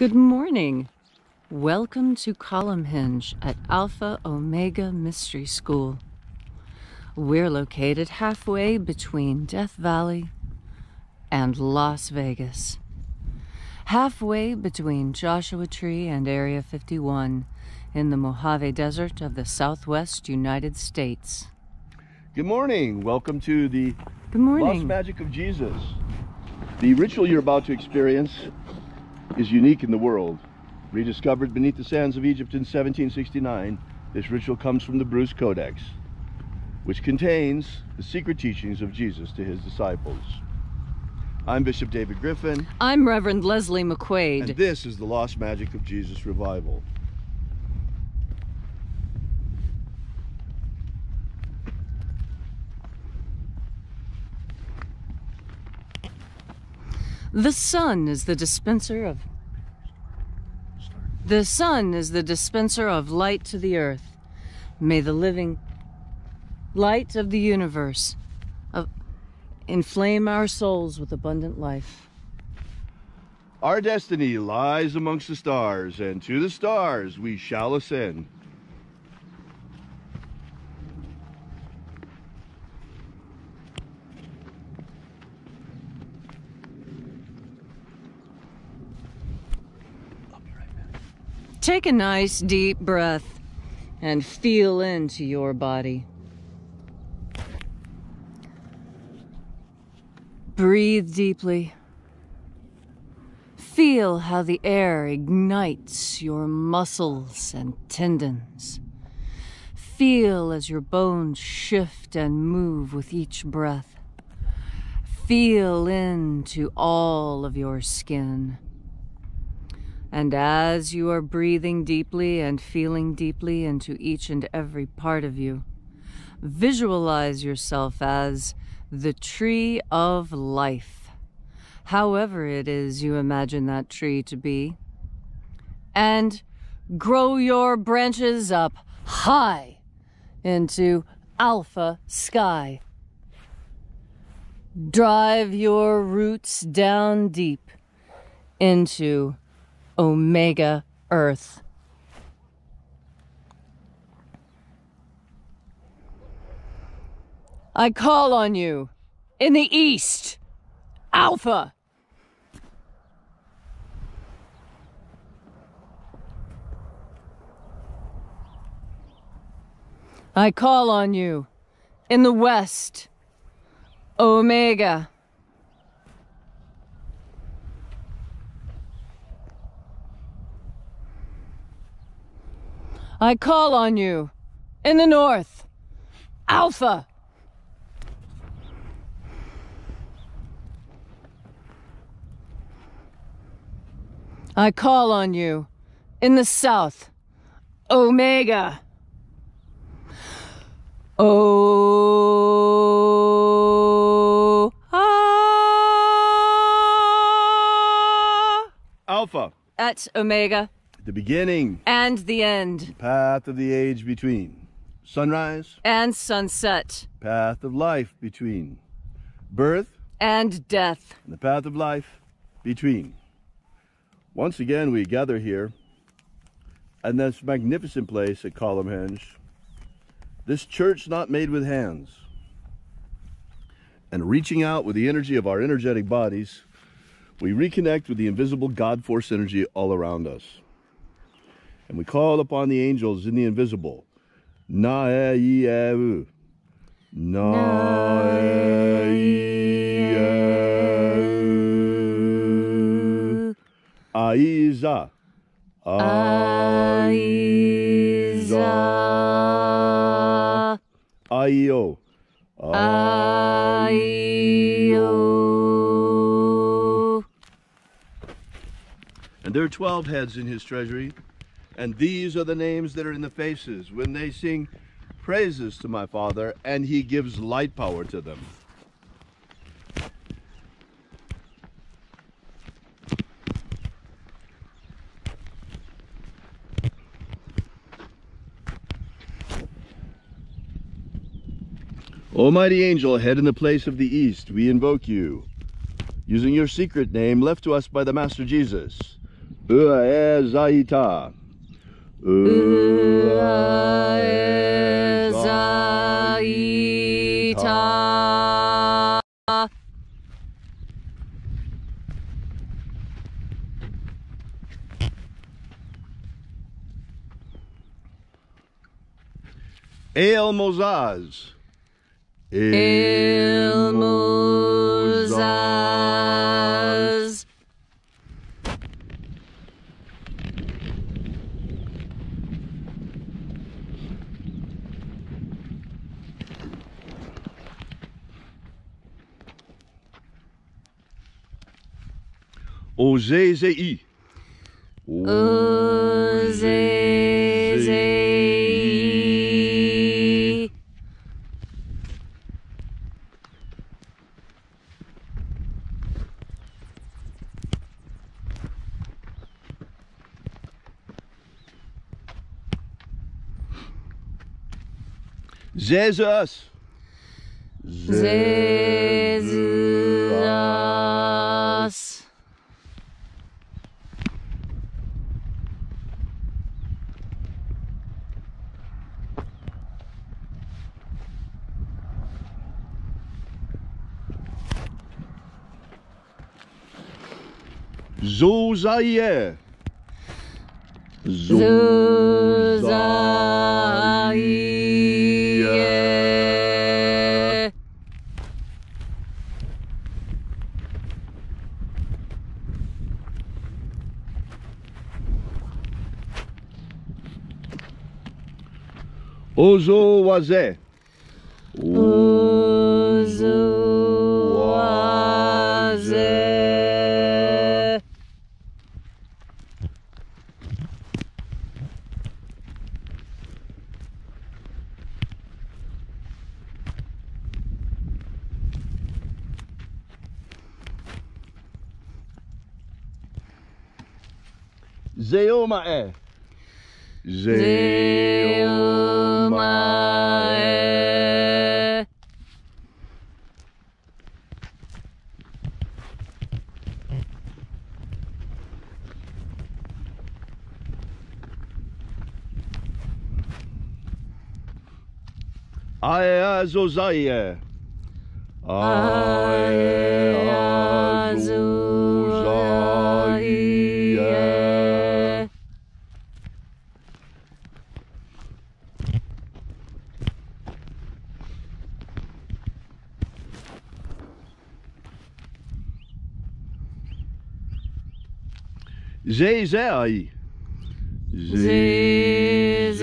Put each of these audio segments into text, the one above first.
Good morning. Welcome to Columnhenge at Alpha Omega Mystery School. We're located halfway between Death Valley and Las Vegas. Halfway between Joshua Tree and Area 51 in the Mojave Desert of the Southwest United States. Good morning. Welcome to the Good morning. Lost Magic of Jesus. The ritual you're about to experience is unique in the world. Rediscovered beneath the sands of Egypt in 1769, this ritual comes from the Bruce Codex, which contains the secret teachings of Jesus to his disciples. I'm Bishop David Griffin, I'm Reverend Leslie McQuaid. and this is the Lost Magic of Jesus Revival. The sun is the dispenser of The sun is the dispenser of light to the earth. May the living light of the universe of inflame our souls with abundant life. Our destiny lies amongst the stars, and to the stars we shall ascend. Take a nice deep breath and feel into your body. Breathe deeply. Feel how the air ignites your muscles and tendons. Feel as your bones shift and move with each breath. Feel into all of your skin. And as you are breathing deeply and feeling deeply into each and every part of you, visualize yourself as the tree of life, however it is you imagine that tree to be. And grow your branches up high into alpha sky. Drive your roots down deep into Omega Earth. I call on you in the east, Alpha. I call on you in the west, Omega. I call on you in the north, Alpha. I call on you in the south, Omega. Oh. Ah. Alpha, At Omega the beginning, and the end, path of the age between. Sunrise, and sunset, path of life between. Birth, and death. and the path of life between. Once again, we gather here in this magnificent place at Columnhenge, this church not made with hands. And reaching out with the energy of our energetic bodies, we reconnect with the invisible God force energy all around us. And we call upon the angels in the invisible. Na-e-ye-u. Na-e-ye-u. Aiza. Aiza. Aio. Aio. And there are 12 heads in his treasury. And these are the names that are in the faces when they sing praises to my Father, and he gives light power to them. Almighty angel, head in the place of the east, we invoke you. Using your secret name left to us by the Master Jesus, Ua e zaita. Ua e zaita. El Mozaz. El Mozaz. Ozezei. Ozezei. Zezas. Zezas. Zozaie. Zozaie. Ozo waze. Zeomae. Zeomae. Aea zozaie. Aea zozaie. Zezei. Zezei.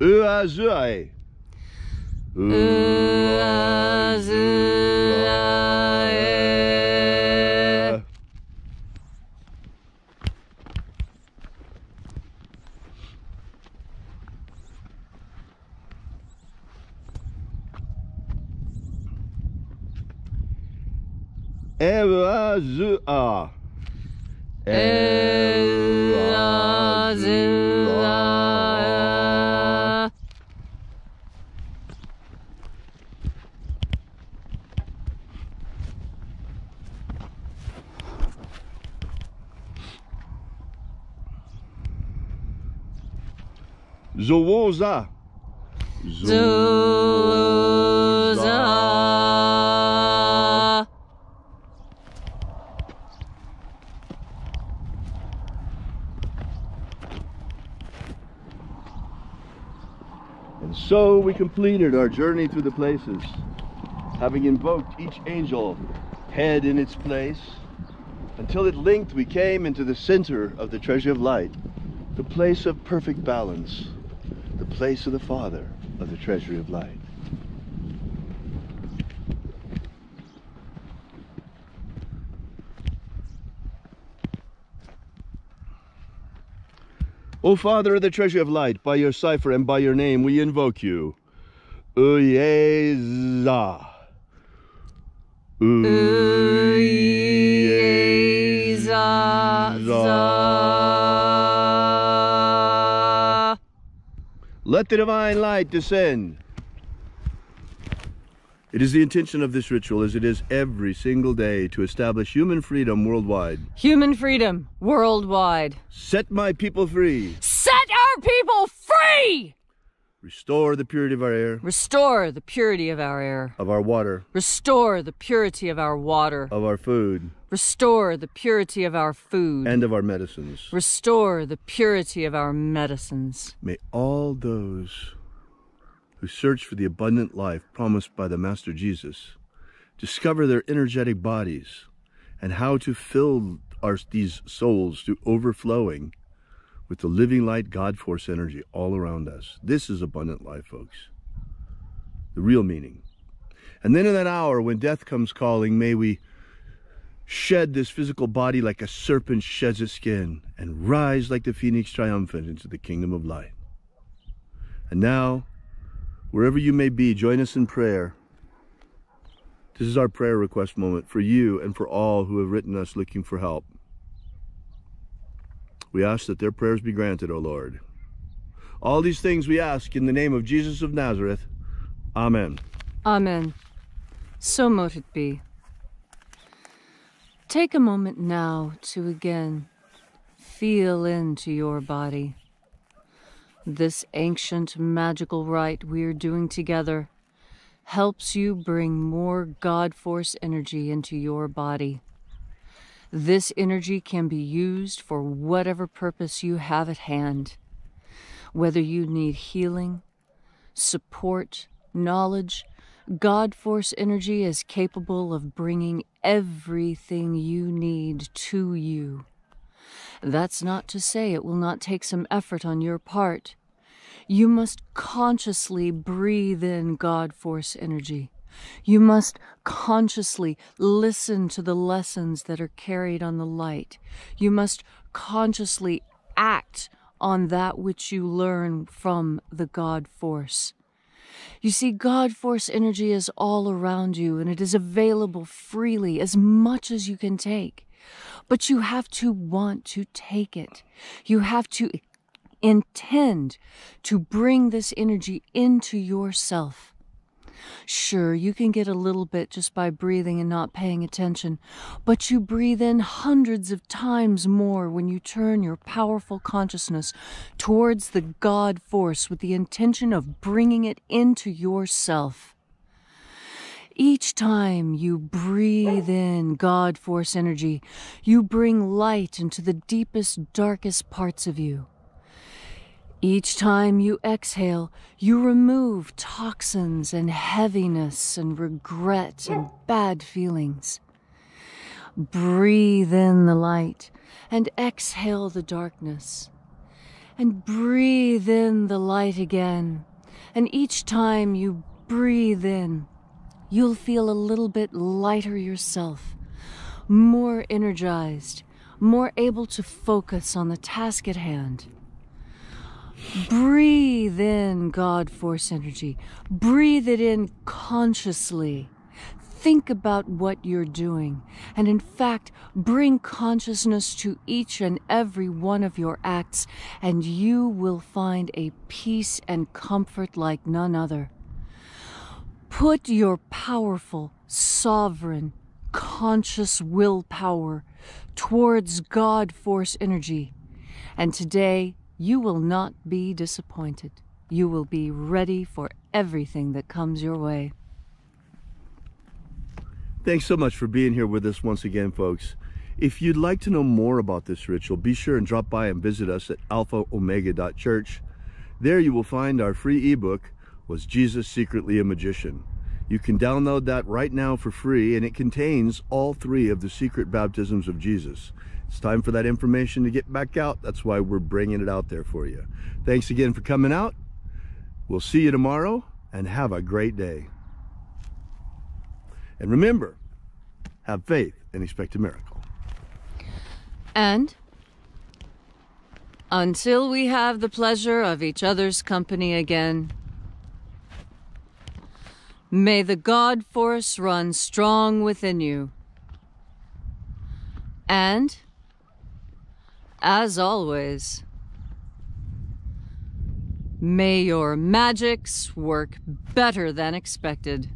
Uazuai. Uazuae. L-A-Z-A. L-A-Z-A. So we completed our journey through the places, having invoked each angel head in its place, until at length we came into the center of the treasure of light, the place of perfect balance, the place of the Father of the treasury of light. O Father of the treasury of light, by your cipher and by your name we invoke you. Uyeza. Uyeza. Let the divine light descend. It is the intention of this ritual, as it is every single day, to establish human freedom worldwide. Human freedom worldwide. Set my people free. Set our people free! Restore the purity of our air, Restore the purity of our air. of our water, Restore the purity of our water. of our food, Restore the purity of our food. and of our medicines. Restore the purity of our medicines. May all those who search for the abundant life promised by the Master Jesus discover their energetic bodies and how to fill our, these souls to overflowing with the living light God force energy all around us. This is abundant life, folks. The real meaning. And then in that hour when death comes calling, may we shed this physical body like a serpent sheds its skin and rise like the phoenix triumphant into the kingdom of light. And now, wherever you may be, join us in prayer. This is our prayer request moment for you and for all who have written us looking for help. We ask that their prayers be granted, O Lord. All these things we ask in the name of Jesus of Nazareth. Amen. Amen. So mote it be. Take a moment now to again feel into your body. This ancient magical rite we are doing together helps you bring more God Force energy into your body. This energy can be used for whatever purpose you have at hand. Whether you need healing, support, knowledge, God Force energy is capable of bringing everything you need to you. That's not to say it will not take some effort on your part. You must consciously breathe in God Force energy. You must consciously listen to the lessons that are carried on the light. You must consciously act on that which you learn from the God Force. You see, God Force energy is all around you and it is available freely as much as you can take. But you have to want to take it. You have to intend to bring this energy into yourself. Sure, you can get a little bit just by breathing and not paying attention, but you breathe in hundreds of times more when you turn your powerful consciousness towards the God force with the intention of bringing it into yourself. Each time you breathe in God force energy, you bring light into the deepest, darkest parts of you. Each time you exhale, you remove toxins and heaviness and regret and bad feelings. Breathe in the light and exhale the darkness. And breathe in the light again. And each time you breathe in, you'll feel a little bit lighter yourself, more energized, more able to focus on the task at hand. Breathe in God Force energy. Breathe it in consciously. Think about what you're doing, and in fact, bring consciousness to each and every one of your acts, and you will find a peace and comfort like none other. Put your powerful, sovereign, conscious willpower towards God Force energy, and today you will not be disappointed. You will be ready for everything that comes your way. Thanks so much for being here with us once again, folks. If you'd like to know more about this ritual, be sure and drop by and visit us at alphaomega.church. There you will find our free ebook, Was Jesus Secretly a Magician? You can download that right now for free, and it contains all three of the secret baptisms of Jesus. It's time for that information to get back out. That's why we're bringing it out there for you. Thanks again for coming out. We'll see you tomorrow, and have a great day. And remember, have faith and expect a miracle. And until we have the pleasure of each other's company again, may the God force run strong within you. And, as always, May your magics work better than expected.